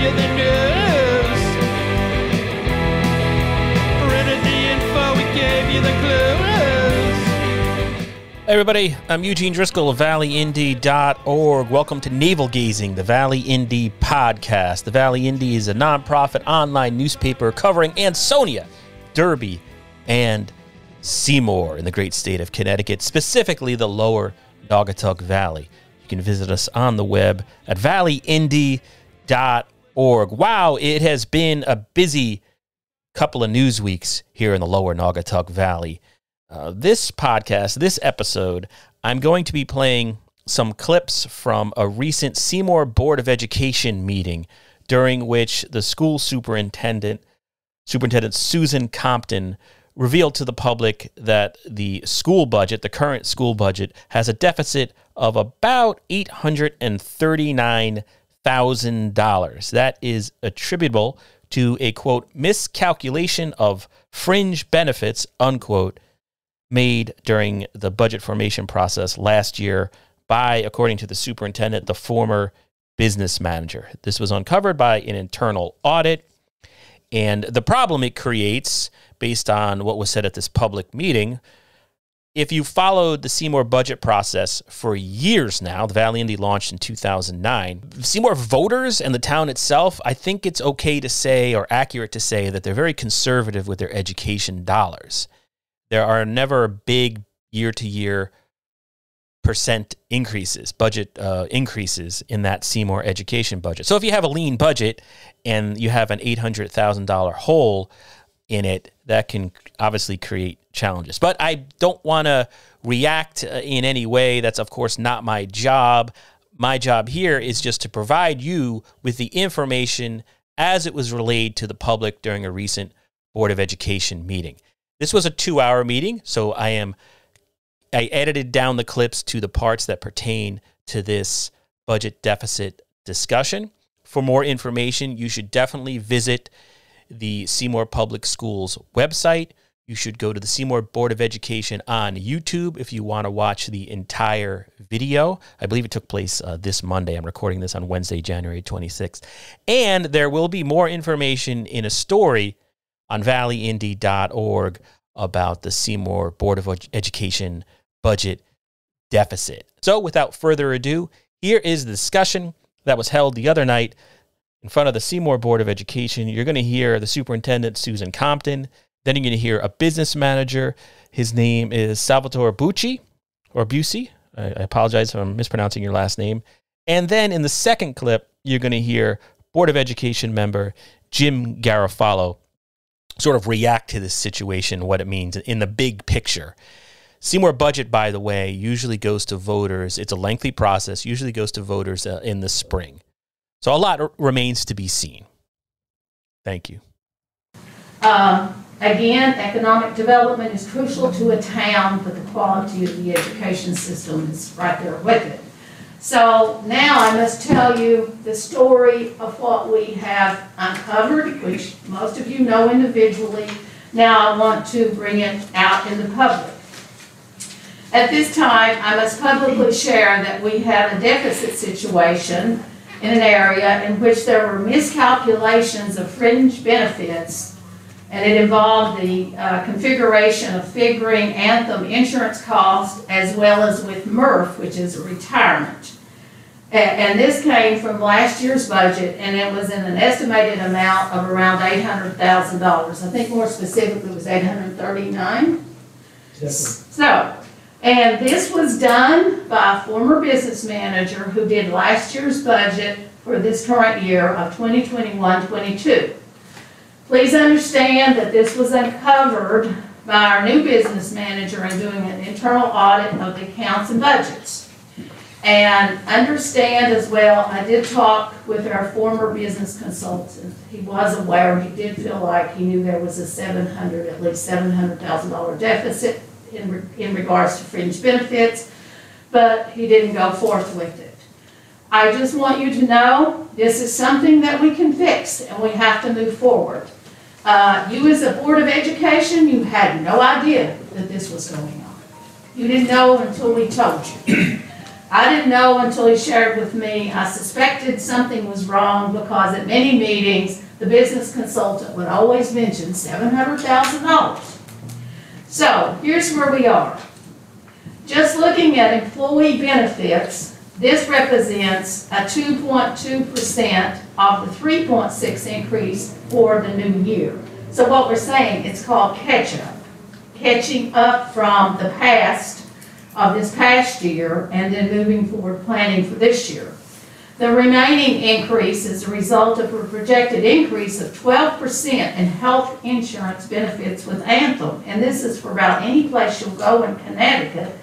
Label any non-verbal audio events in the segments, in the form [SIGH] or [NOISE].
you the news. Printed the info, we gave you the clues. Hey everybody, I'm Eugene Driscoll of valleyindy.org. Welcome to Navel Gazing, the Valley Indy podcast. The Valley Indy is a nonprofit online newspaper covering Ansonia, Derby, and Seymour in the great state of Connecticut, specifically the lower Naugatuck Valley. You can visit us on the web at valleyindy.org. Wow, it has been a busy couple of news weeks here in the lower Naugatuck Valley. Uh, this podcast, this episode, I'm going to be playing some clips from a recent Seymour Board of Education meeting during which the school superintendent, Superintendent Susan Compton, revealed to the public that the school budget, the current school budget, has a deficit of about $839,000. That is attributable to a quote miscalculation of fringe benefits, unquote, made during the budget formation process last year by, according to the superintendent, the former business manager. This was uncovered by an internal audit. And the problem it creates, based on what was said at this public meeting, if you followed the Seymour budget process for years now, the Valley Indy launched in 2009. Seymour voters and the town itself, I think it's okay to say or accurate to say that they're very conservative with their education dollars. There are never big year to year percent increases, budget uh, increases in that Seymour education budget. So if you have a lean budget and you have an $800,000 hole in it, that can obviously create challenges. But I don't want to react uh, in any way. That's, of course, not my job. My job here is just to provide you with the information as it was relayed to the public during a recent Board of Education meeting. This was a two hour meeting, so I am I edited down the clips to the parts that pertain to this budget deficit discussion. For more information, you should definitely visit the Seymour Public Schools website. You should go to the Seymour Board of Education on YouTube if you want to watch the entire video. I believe it took place uh, this Monday. I'm recording this on Wednesday, January 26th. And there will be more information in a story on valleyindy.org about the Seymour Board of Education budget deficit. So, without further ado, here is the discussion that was held the other night in front of the Seymour Board of Education. You're going to hear the superintendent, Susan Compton. Then you're going to hear a business manager. His name is Salvatore Bucci or Busey. I, I apologize if I'm mispronouncing your last name. And then in the second clip, you're going to hear Board of Education member Jim Garofalo sort of react to this situation, what it means in the big picture. Seymour budget, by the way, usually goes to voters. It's a lengthy process, usually goes to voters uh, in the spring. So a lot remains to be seen. Thank you. Um, Again, economic development is crucial to a town, but the quality of the education system is right there with it. So now I must tell you the story of what we have uncovered, which most of you know individually. Now I want to bring it out in the public. At this time, I must publicly share that we have a deficit situation in an area in which there were miscalculations of fringe benefits and it involved the uh, configuration of figuring Anthem insurance costs as well as with MERF, which is a retirement. And, this came from last year's budget, and it was in an estimated amount of around eight hundred thousand dollars. I think more specifically it was eight hundred thirty-nine. So, and this was done by a former business manager who did last year's budget for this current year of 2021-22. Please understand that this was uncovered by our new business manager in doing an internal audit of the accounts and budgets. And understand as well, I did talk with our former business consultant. He was aware, he did feel like he knew there was a seven hundred, at least seven hundred thousand dollar deficit in, re- in regards to fringe benefits, but he didn't go forth with it. I just want you to know, this is something that we can fix and we have to move forward. Uh, you as a Board of Education, you had no idea that this was going on. You didn't know until we told you. I didn't know until he shared with me. I suspected something was wrong because at many meetings, the business consultant would always mention seven hundred thousand dollars. So here's where we are. Just looking at employee benefits, this represents a two point two percent of the three point six increase for the new year. So what we're saying, it's called catch-up. Catching up from the past of this past year and then moving forward planning for this year. The remaining increase is a result of a projected increase of twelve percent in health insurance benefits with Anthem. And this is for about any place you'll go in Connecticut.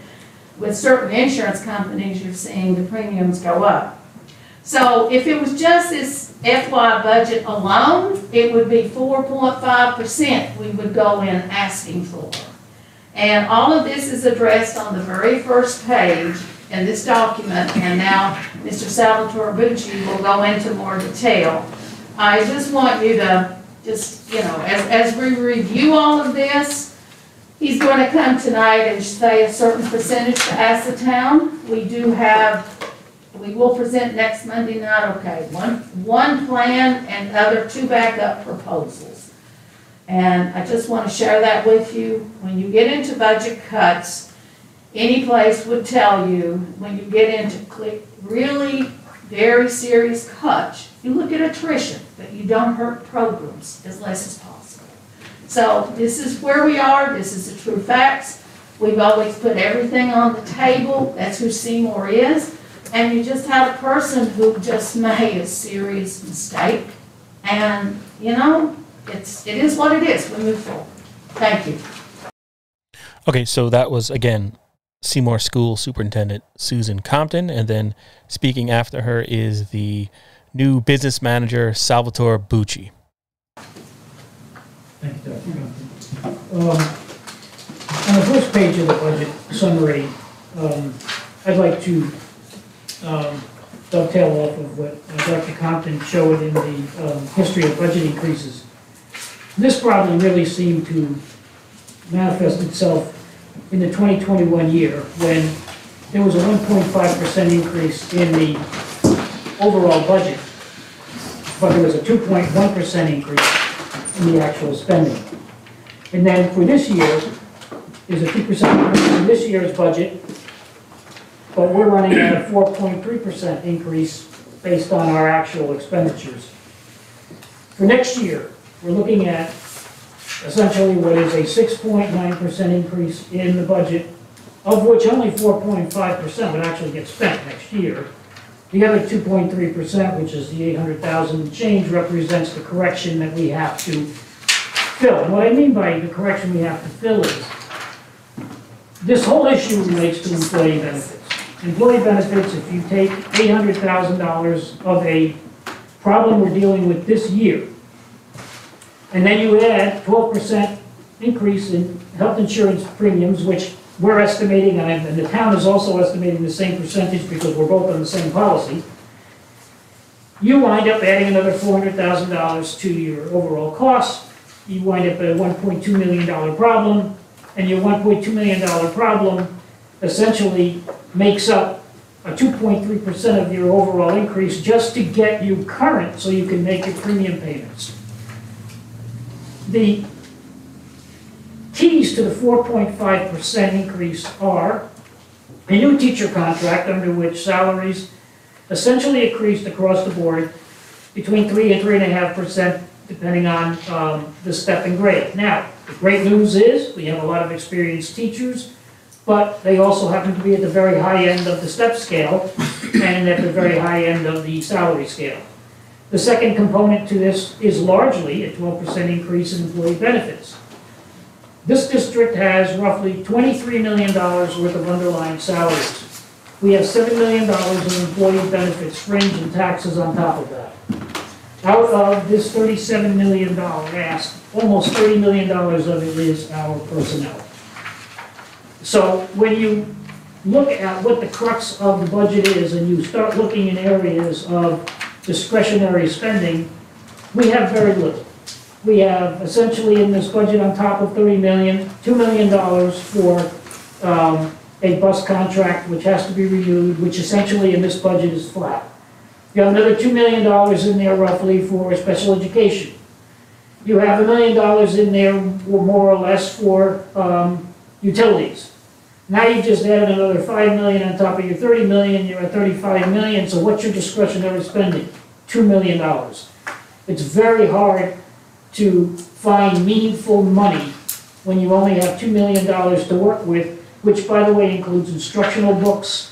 With certain insurance companies, you're seeing the premiums go up. So if it was just this FY budget alone, it would be four point five percent we would go in asking for. And all of this is addressed on the very first page this document, and now Mr. Salvatore Bucci will go into more detail. I just want you to, just, you know, as, as we review all of this, he's going to come tonight and say a certain percentage to Acetown. We do have, we will present next Monday night, okay, one, one plan and other two backup proposals. And I just want to share that with you. When you get into budget cuts, any place would tell you, when you get into really very serious cuts, you look at attrition, but you don't hurt programs as less as possible. So this is where we are, this is the true facts. We've always put everything on the table, that's who Seymour is. And you just had a person who just made a serious mistake. And, you know, it's, it is what it is, we move forward. Thank you. Okay, so that was again Seymour School Superintendent Susan Compton, and then speaking after her is the new business manager Salvatore Bucci. Thank you, Dr. Um, On the first page of the budget summary, um, I'd like to um, dovetail off of what uh, Dr. Compton showed in the um, history of budget increases. This problem really seemed to manifest itself in the 2021 year when there was a 1.5% increase in the overall budget, but there was a 2.1% increase in the actual spending. And then for this year, there's a 2% increase in this year's budget, but we're running at a 4.3% increase based on our actual expenditures. For next year, we're looking at essentially what is a 6.9% increase in the budget, of which only 4.5% would actually get spent next year. The other 2.3%, which is the 800,000 change, represents the correction that we have to fill. And what I mean by the correction we have to fill is, this whole issue relates to employee benefits. Employee benefits, if you take $800,000 of a problem we're dealing with this year, and then you add 12% increase in health insurance premiums, which we're estimating, and the town is also estimating the same percentage because we're both on the same policy. You wind up adding another $400,000 to your overall costs. You wind up a $1.2 million problem, and your $1.2 million problem essentially makes up a 2.3% of your overall increase just to get you current so you can make your premium payments. The keys to the 4.5% increase are a new teacher contract under which salaries essentially increased across the board between 3 and 3.5% depending on um, the step and grade. Now, the great news is we have a lot of experienced teachers, but they also happen to be at the very high end of the step scale and at the very high end of the salary scale. The second component to this is largely a 12% increase in employee benefits. This district has roughly $23 million worth of underlying salaries. We have $7 million in employee benefits, fringe and taxes on top of that. Out of this $37 million ask, almost $30 million of it is our personnel. So when you look at what the crux of the budget is and you start looking in areas of discretionary spending, we have very little. We have essentially in this budget on top of 30 million, $2 million for um, a bus contract which has to be renewed, which essentially in this budget is flat. You have another $2 million in there roughly for special education. You have a million dollars in there, more or less, for um, utilities. Now you just added another 5 million on top of your 30 million, you're at 35 million, so what's your discretionary spending? $2 million. It's very hard to find meaningful money when you only have $2 million to work with, which by the way includes instructional books,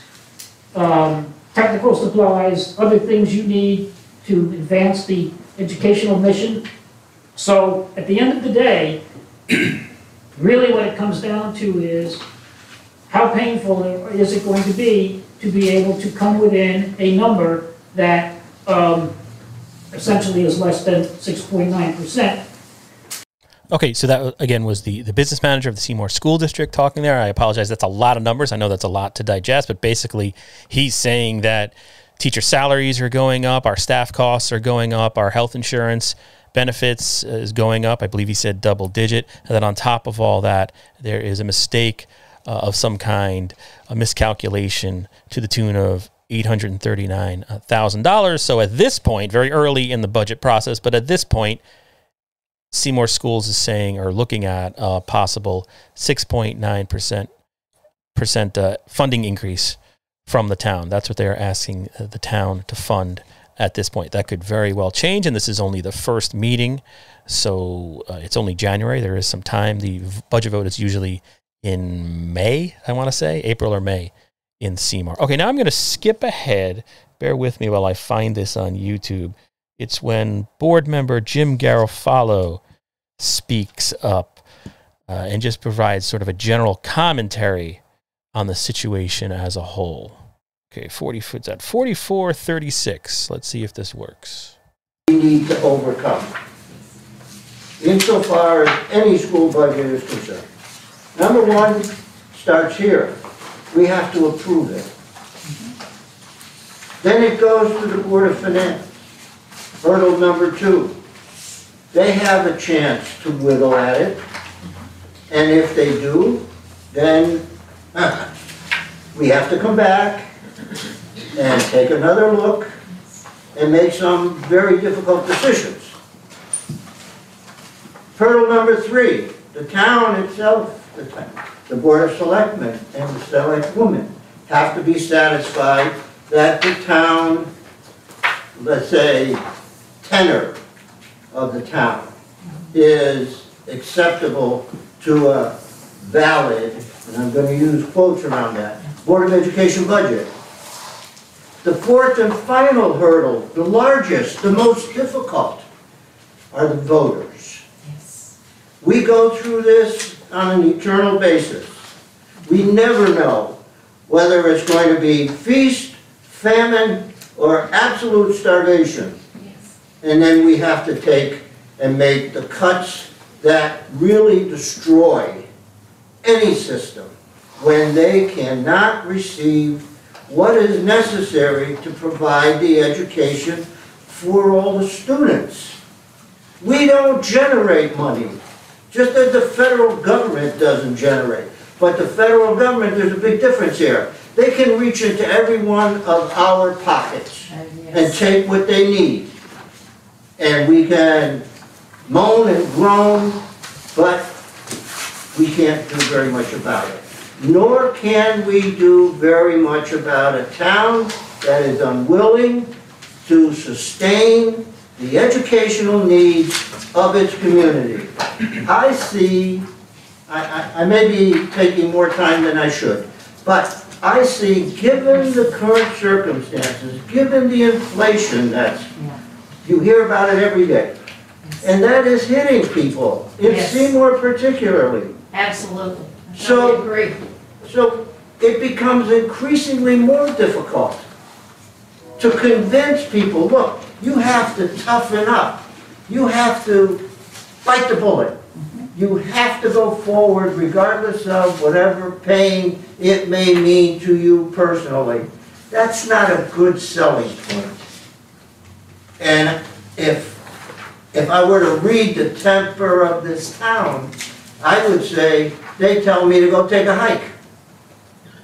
um, technical supplies, other things you need to advance the educational mission. So at the end of the day, [CLEARS THROAT] really what it comes down to is how painful is it going to be to be able to come within a number that um, essentially is less than 6.9%. Okay, so that again was the the business manager of the Seymour School District talking there. I apologize, that's a lot of numbers. I know that's a lot to digest, but basically he's saying that teacher salaries are going up, our staff costs are going up, our health insurance benefits is going up. I believe he said double digit, and then on top of all that, there is a mistake uh, of some kind, a miscalculation to the tune of $839,000. So at this point, very early in the budget process, but at this point, Seymour Schools is saying or looking at a possible 6.9% uh, funding increase from the town. That's what they're asking uh, the town to fund at this point. That could very well change, and this is only the first meeting, so uh, it's only January. There is some time. The budget vote is usually in May, I want to say, April or May in Seymour. Okay, now I'm going to skip ahead. Bear with me while I find this on YouTube. It's when board member Jim Garofalo speaks up uh, and just provides sort of a general commentary on the situation as a whole. Okay, 40 foot's at 4436. Let's see if this works. we need to overcome insofar as any school budget is concerned. Number one starts here. We have to approve it. Then it goes to the Board of Finance. Hurdle number two. They have a chance to whittle at it. And if they do, then [LAUGHS] we have to come back and take another look and make some very difficult decisions. Hurdle number three, the town itself, the, town, the Board of Selectmen and the select woman have to be satisfied that the town, let's say, tenor of the town is acceptable to a valid, and I'm going to use quotes around that, Board of Education budget. The fourth and final hurdle, the largest, the most difficult, are the voters. Yes. We go through this on an eternal basis. We never know whether it's going to be feast, famine, or absolute starvation. And then we have to take and make the cuts that really destroy any system when they cannot receive what is necessary to provide the education for all the students. We don't generate money, just as the federal government doesn't generate. But the federal government, there's a big difference here. They can reach into every one of our pockets uh, and take what they need. And we can moan and groan, but we can't do very much about it. Nor can we do very much about a town that is unwilling to sustain the educational needs of its community. I see, I, I, I may be taking more time than I should, but I see, given the current circumstances, given the inflation that's, you hear about it every day, and that is hitting people, in Yes. Seymour particularly. Absolutely. I So- totally agree. So it becomes increasingly more difficult to convince people, look, you have to toughen up. You have to bite the bullet. Mm-hmm. You have to go forward regardless of whatever pain it may mean to you personally. That's not a good selling point. And if, if I were to read the temper of this town, I would say, they tell me to go take a hike.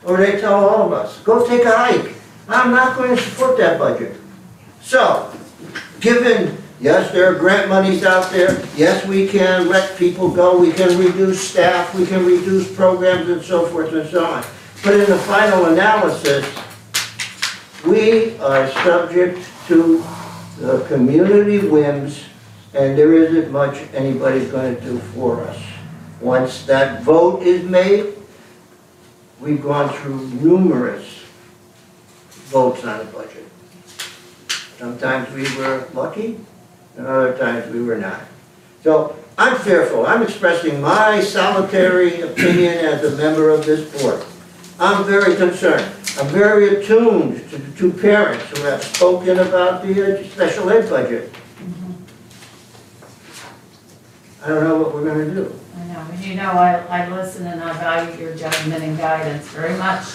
or they tell all of us, go take a hike. I'm not going to support that budget. So, given, yes, there are grant monies out there, yes, we can let people go, we can reduce staff, we can reduce programs and so forth and so on. But in the final analysis, we are subject to the community whims, and there isn't much anybody's gonna do for us. Once that vote is made, we've gone through numerous votes on the budget. Sometimes we were lucky, and other times we were not. So I'm fearful, I'm expressing my solitary opinion as a member of this board. I'm very concerned. I'm very attuned to the two parents who have spoken about the uh, special ed budget. I don't know what we're gonna do. I know, and you know, I, I listen and I value your judgment and guidance very much.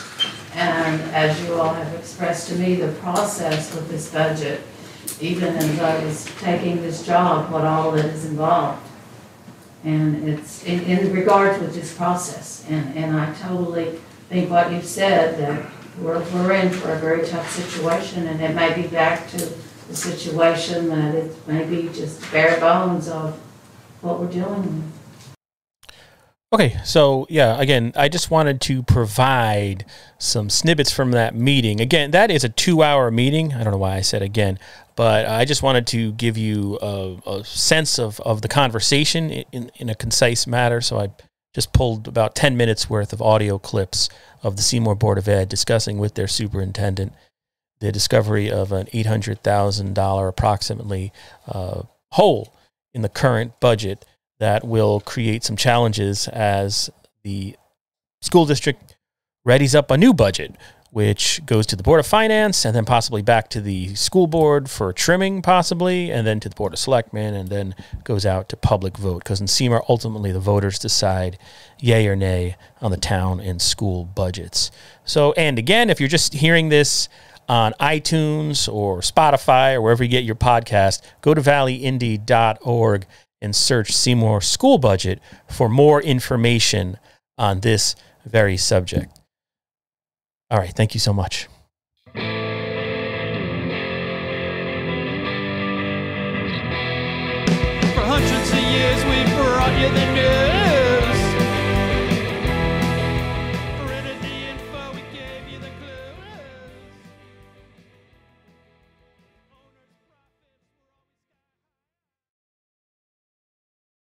And as you all have expressed to me, the process with this budget, even as I was taking this job, what all that is involved. And it's, in, in regards with this process, and, and I totally think what you said, that we're, we're in for a very tough situation, and it may be back to the situation that it may be just bare bones of what we're dealing with. Okay, so yeah, again, I just wanted to provide some snippets from that meeting. Again, that is a two-hour meeting. I don't know why I said again, but I just wanted to give you a, a sense of, of the conversation in, in a concise matter. So I just pulled about 10 minutes worth of audio clips of the Seymour Board of Ed discussing with their superintendent the discovery of an $800,000 approximately uh, hole in the current budget that will create some challenges as the school district readies up a new budget, which goes to the Board of Finance and then possibly back to the school board for trimming, possibly, and then to the Board of Selectmen, and then goes out to public vote. Because in Seymour, ultimately, the voters decide yay or nay on the town and school budgets. So, and again, if you're just hearing this on iTunes or Spotify or wherever you get your podcast, go to valleyindy.org and search Seymour School Budget for more information on this very subject. All right, thank you so much.